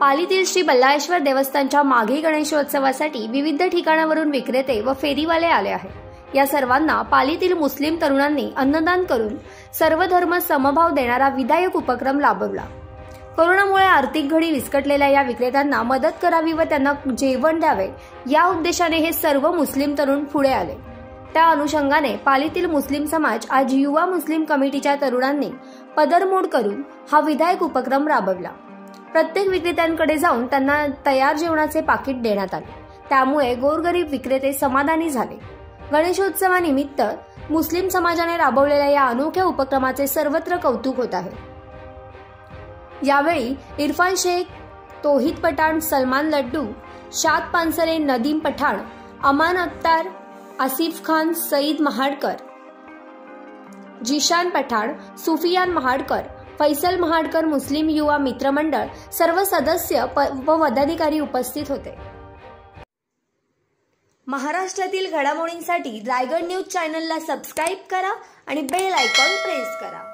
पालीतील श्री बल्लाळेश्वर देवस्थानच्या माघी गणेशोत्सवासाठी विविध ठिकाणावरून विक्रेते व फेरीवाले आले आहेत. या सर्वांना पालीतील मुस्लिम तरुणांनी अन्नदान करून सर्व धर्म समभाव देणारा विधायक उपक्रम राबवला. कोरोनामुळे आर्थिक घडी विस्कटलेल्या या विक्रेत्यांना मदत करावी व त्यांना जेवण द्यावे या उद्देशाने हे सर्व मुस्लिम तरुण पुढे आले. त्या अनुषंगाने पालीतील मुस्लिम समाज आज युवा मुस्लिम कमिटीच्या तरुणांनी पदरमोड करून हा विधायक उपक्रम राबवला. प्रत्येक विक्रेत्यांकडे जाऊन त्यांना तयार जेवणाचे पाकिट देण्यात आले. त्यामुळे गोरगरीब विक्रेते समाधानी झाले. गणेशोत्सवानिमित्त मुस्लिम समाजाने राबवलेल्या या अनोख्या उपक्रमाचे सर्वत्र कौतुक होत आहे. यावेळी इरफान शेख तोहिद पठाण सलमान लड्डू शाद पानसरे नदीम पठाण अमान अख्तार आसिफ खान सईद महाडकर जिशान पठाण सुफियान महाडकर फैसल महाडकर मुस्लिम युवा मित्रमंडळ सर्व सदस्य व पदाधिकारी उपस्थित होते. महाराष्ट्रातील घडामोडींसाठी रायगड न्यूज चॅनलला सबस्क्राईब करा आणि बेल आयकॉन प्रेस करा.